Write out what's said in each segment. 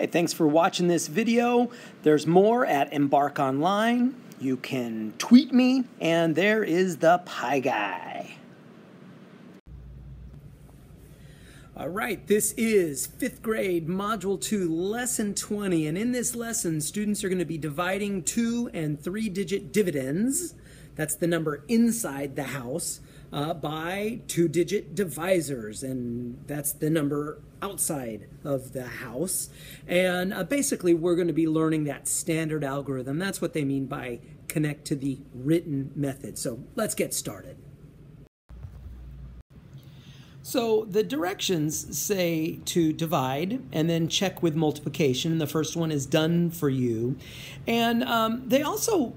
Hey, thanks for watching this video. There's more at EMBARC Online. You can tweet me, and there is the Pie Guy. All right, this is fifth grade, Module 2, Lesson 20. And in this lesson, students are going to be dividing two and three digit dividends. That's the number inside the house uh, by two digit divisors. And that's the number outside of the house. And uh, basically, we're going to be learning that standard algorithm. That's what they mean by connect to the written method. So let's get started. So the directions say to divide and then check with multiplication. The first one is done for you. And um, they also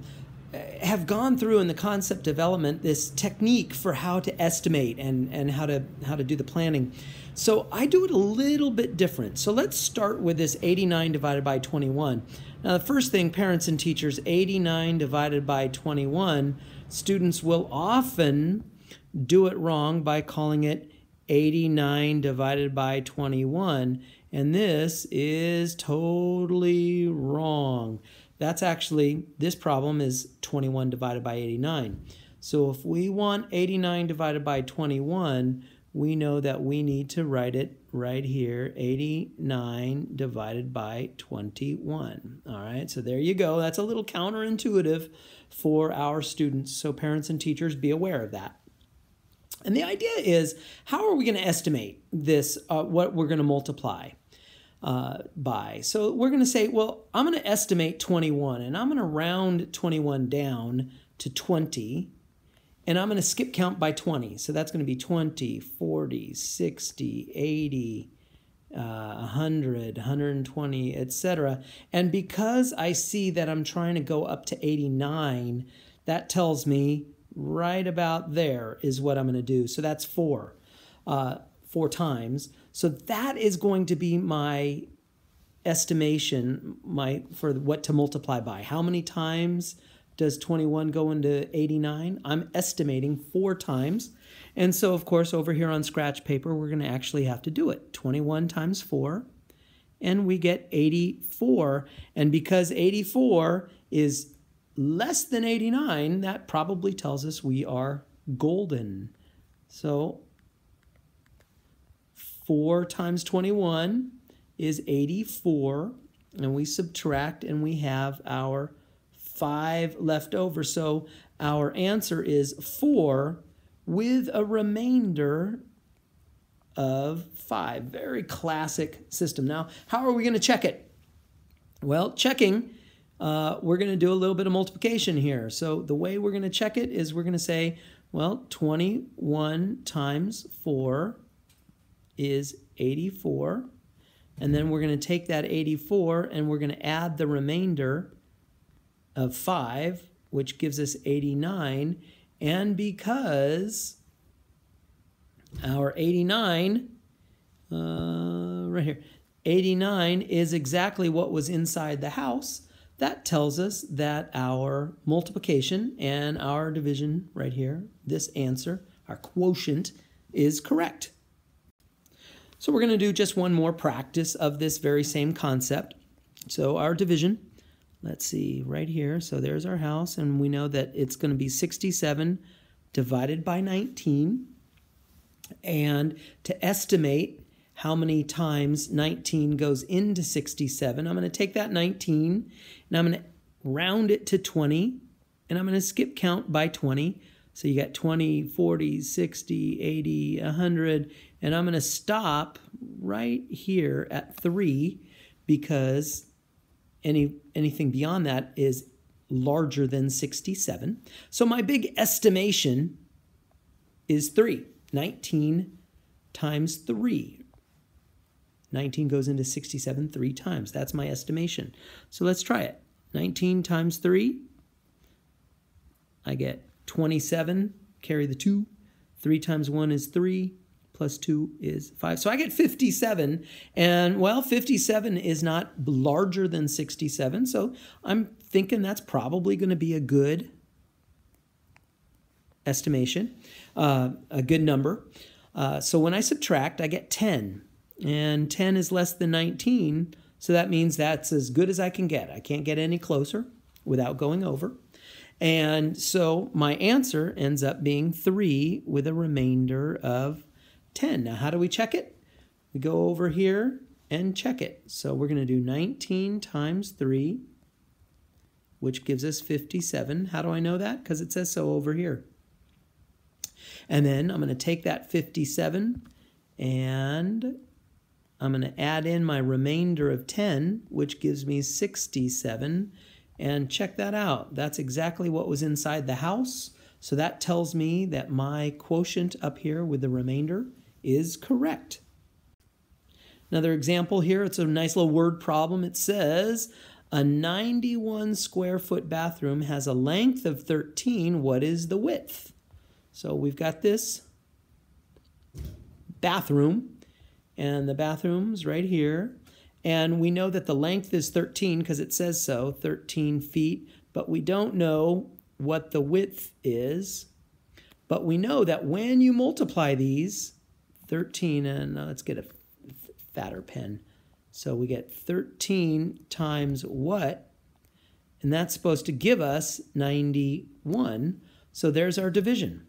have gone through in the concept development this technique for how to estimate and, and how to how to do the planning. So I do it a little bit different. So let's start with this 89 divided by 21. Now the first thing, parents and teachers, 89 divided by 21, students will often do it wrong by calling it 89 divided by 21. And this is totally wrong. That's actually, this problem is 21 divided by 89. So if we want 89 divided by 21, we know that we need to write it right here, 89 divided by 21. All right, so there you go. That's a little counterintuitive for our students. So parents and teachers, be aware of that. And the idea is, how are we going to estimate this, uh, what we're going to multiply uh, by? So we're going to say, well, I'm going to estimate 21, and I'm going to round 21 down to 20, and I'm going to skip count by 20. So that's going to be 20, 40, 60, 80, uh, 100, 120, etc. And because I see that I'm trying to go up to 89, that tells me right about there is what I'm going to do. So that's four, uh, four times. So that is going to be my estimation my for what to multiply by. How many times does 21 go into 89? I'm estimating four times. And so, of course, over here on scratch paper, we're going to actually have to do it. 21 times 4, and we get 84. And because 84 is less than 89, that probably tells us we are golden. So 4 times 21 is 84, and we subtract and we have our 5 left over. So our answer is 4 with a remainder of 5. Very classic system. Now, how are we going to check it? Well, checking uh, we're going to do a little bit of multiplication here. So the way we're going to check it is we're going to say, well, 21 times 4 is 84. And then we're going to take that 84 and we're going to add the remainder of 5, which gives us 89. And because our 89, uh, right here, 89 is exactly what was inside the house, that tells us that our multiplication and our division right here, this answer, our quotient, is correct. So we're going to do just one more practice of this very same concept. So our division, let's see, right here. So there's our house, and we know that it's going to be 67 divided by 19. And to estimate how many times 19 goes into 67. I'm going to take that 19 and I'm going to round it to 20 and I'm going to skip count by 20. So you got 20, 40, 60, 80, 100, and I'm going to stop right here at 3 because any anything beyond that is larger than 67. So my big estimation is 3. 19 times 3 19 goes into 67 three times. That's my estimation. So let's try it. 19 times 3, I get 27, carry the 2. 3 times 1 is 3, plus 2 is 5. So I get 57, and well, 57 is not larger than 67, so I'm thinking that's probably going to be a good estimation, uh, a good number. Uh, so when I subtract, I get 10 and 10 is less than 19, So that means that's as good as I can get. I can't get any closer without going over. And so my answer ends up being 3 with a remainder of 10. Now, how do we check it? We go over here and check it. So we're going to do 19 times 3, which gives us 57. How do I know that? Because it says so over here. And then I'm going to take that 57 and I'm going to add in my remainder of 10, which gives me 67. And check that out. That's exactly what was inside the house. So that tells me that my quotient up here with the remainder is correct. Another example here, it's a nice little word problem. It says, a 91 square foot bathroom has a length of 13. What is the width? So we've got this bathroom, and the bathroom's right here. And we know that the length is 13 because it says so, 13 feet, but we don't know what the width is. But we know that when you multiply these, 13, and uh, let's get a fatter pen. So we get 13 times what? And that's supposed to give us 91. So there's our division.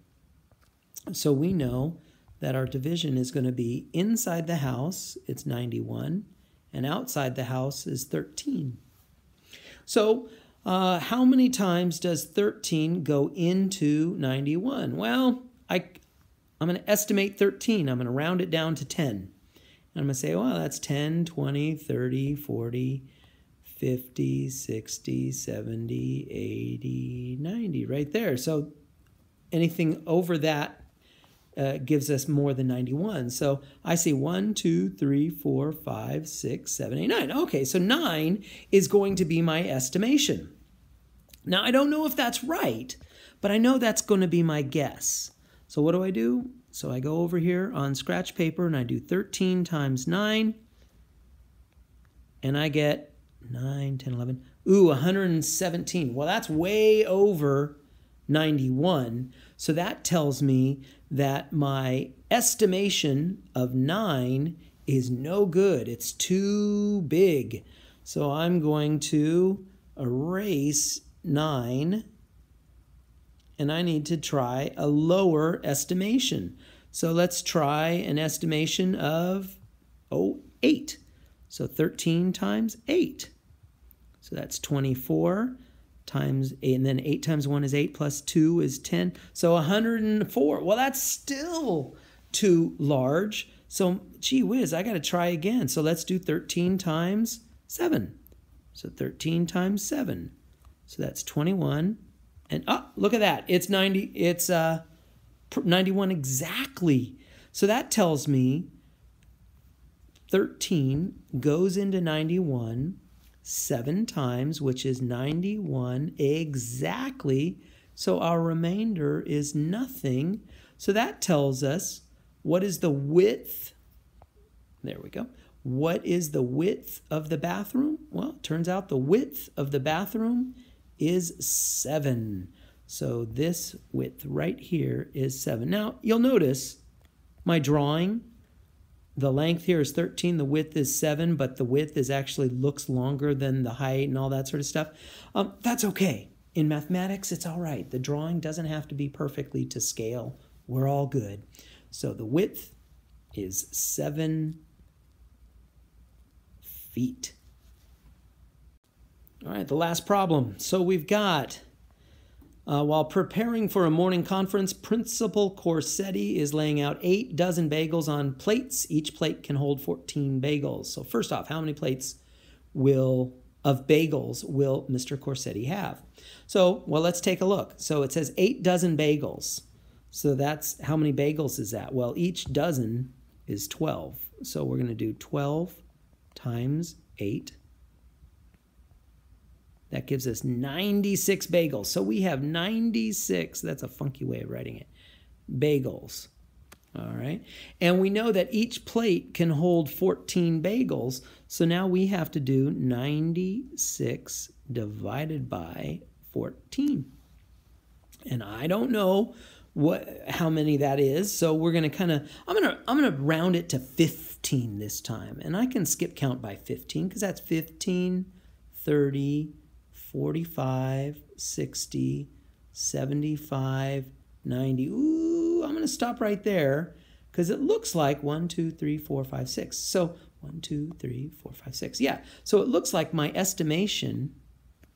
So we know that our division is going to be inside the house, it's 91, and outside the house is 13. So uh, how many times does 13 go into 91? Well, I, I'm going to estimate 13. I'm going to round it down to 10. And I'm going to say, well, that's 10, 20, 30, 40, 50, 60, 70, 80, 90, right there. So anything over that uh, gives us more than 91. So I see 1, 2, 3, 4, 5, 6, 7, 8, 9. Okay, so 9 is going to be my estimation. Now, I don't know if that's right, but I know that's going to be my guess. So what do I do? So I go over here on scratch paper and I do 13 times 9, and I get 9, 10, 11, ooh, 117. Well, that's way over 91. So that tells me that my estimation of 9 is no good. It's too big. So I'm going to erase 9 and I need to try a lower estimation. So let's try an estimation of, oh, 8. So 13 times 8. So that's 24 times 8, and then 8 times 1 is 8, plus 2 is 10. So 104. Well, that's still too large. So, gee whiz, I got to try again. So let's do 13 times 7. So 13 times 7. So that's 21. And oh, look at that. It's 90. It's uh, 91 exactly. So that tells me 13 goes into 91 seven times, which is 91 exactly. So our remainder is nothing. So that tells us what is the width. There we go. What is the width of the bathroom? Well, turns out the width of the bathroom is 7. So this width right here is 7. Now, you'll notice my drawing the length here is 13, the width is 7, but the width is actually looks longer than the height and all that sort of stuff. Um, that's okay. In mathematics, it's all right. The drawing doesn't have to be perfectly to scale. We're all good. So the width is 7 feet. All right, the last problem. So we've got uh, while preparing for a morning conference, Principal Corsetti is laying out eight dozen bagels on plates. Each plate can hold 14 bagels. So first off, how many plates will of bagels will Mr. Corsetti have? So, well, let's take a look. So it says eight dozen bagels. So that's how many bagels is that? Well, each dozen is 12. So we're going to do 12 times 8 that gives us 96 bagels. So we have 96, that's a funky way of writing it, bagels. All right. And we know that each plate can hold 14 bagels. So now we have to do 96 divided by 14. And I don't know what how many that is. So we're going to kind of I'm going to I'm going to round it to 15 15 this time. And I can skip count by 15 because that's 15, 30, 45, 60, 75, 90. Ooh, I'm going to stop right there because it looks like 1, 2, 3, 4, 5, 6. So 1, 2, 3, 4, 5, 6. Yeah, so it looks like my estimation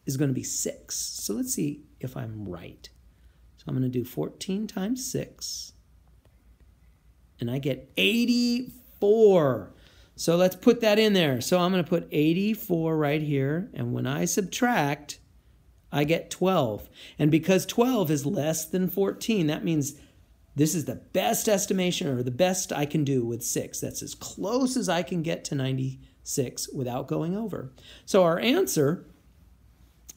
is going to be 6. So let's see if I'm right. So I'm going to do 14 times 6. And I get 84. So let's put that in there. So I'm going to put 84 right here. And when I subtract, I get 12. And because 12 is less than 14, that means this is the best estimation or the best I can do with 6. That's as close as I can get to 96 without going over. So our answer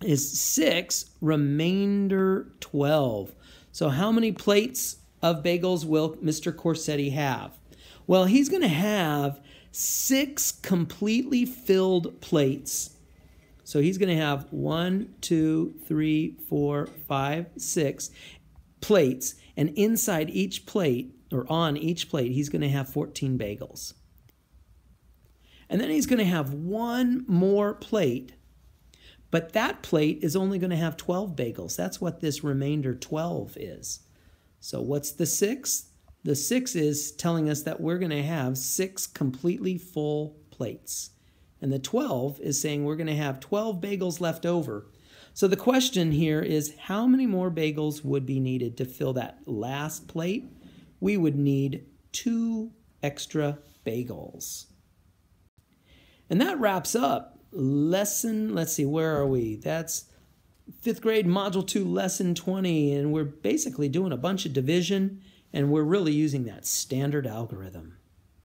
is 6, remainder 12. So how many plates of bagels will Mr. Corsetti have? Well, he's going to have six completely filled plates. So he's going to have one, two, three, four, five, six plates. And inside each plate, or on each plate, he's going to have 14 bagels. And then he's going to have one more plate, but that plate is only going to have 12 bagels. That's what this remainder 12 is. So what's the sixth? The six is telling us that we're going to have six completely full plates. And the 12 is saying we're going to have 12 bagels left over. So the question here is how many more bagels would be needed to fill that last plate? We would need two extra bagels. And that wraps up lesson, let's see, where are we? That's fifth grade module two, lesson 20. And we're basically doing a bunch of division and we're really using that standard algorithm.